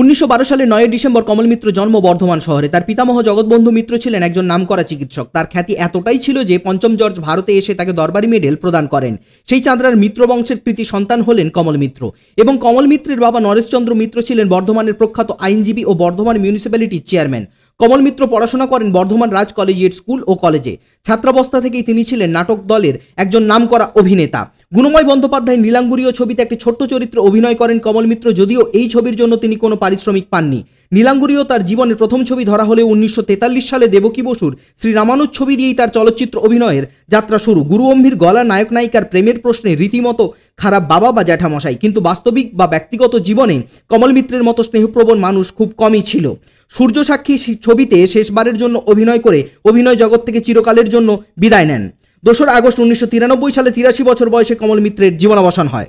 উনিশশো বারো সালে নয় ডিসেম্বর কমল মিত্র জন্ম বর্ধমান শহরে। তার পিতামহ জগৎবন্ধু মিত্র ছিলেন একজন নামকরা চিকিৎসক। তার খ্যাতি এতটাই ছিল যে পঞ্চম জর্জ ভারতে এসে তাকে দরবারি মেডেল প্রদান করেন। সেই চাঁদরার মিত্র বংশের কৃতি সন্তান হলেন কমল মিত্র। এবং কমল মিত্রের বাবা নরেশচন্দ্র মিত্র ছিলেন বর্ধমানের প্রখ্যাত আইনজীবী ও বর্ধমান মিউনিসিপ্যালিটির চেয়ারম্যান কমল মিত্র পড়াশোনা করেন বর্ধমান রাজ কলেজিয়েট স্কুল ও কলেজে। ছাত্রাবস্থা থেকেই তিনি ছিলেন নাটক দলের একজন নামকরা অভিনেতা। গুণময় বন্দ্যোপাধ্যায় নীলাঙ্গুরীয় ছবিতে একটি ছোট্ট চরিত্রে অভিনয় করেন কমল মিত্র, যদিও এই ছবির জন্য তিনি কোনো পারিশ্রমিক পাননি। নীলাঙ্গুরীয় তার জীবনের প্রথম ছবি ধরা হলেও উনিশশো তেতাল্লিশ সালে দেবকী বসুর শ্রী রামানুজ ছবি দিয়েই তার চলচ্চিত্র অভিনয়ের যাত্রা শুরু। গুরু অম্ভীর গলা নায়ক নায়িকার প্রেমের প্রশ্নে রীতিমতো খারাপ বাবা বা জ্যাঠামশাই, কিন্তু বাস্তবিক বা ব্যক্তিগত জীবনে কমল মিত্রের মতো স্নেহপ্রবণ মানুষ খুব কমই ছিল। সূর্য সাক্ষী ছবিতে শেষবারের জন্য অভিনয় করে অভিনয় জগৎ থেকে চিরকালের জন্য বিদায় নেন। দোসরা আগস্ট উনিশশো তিরানব্বই সালে তিরাশি বছর বয়সে কমল মিত্রের জীবনাবসান হয়।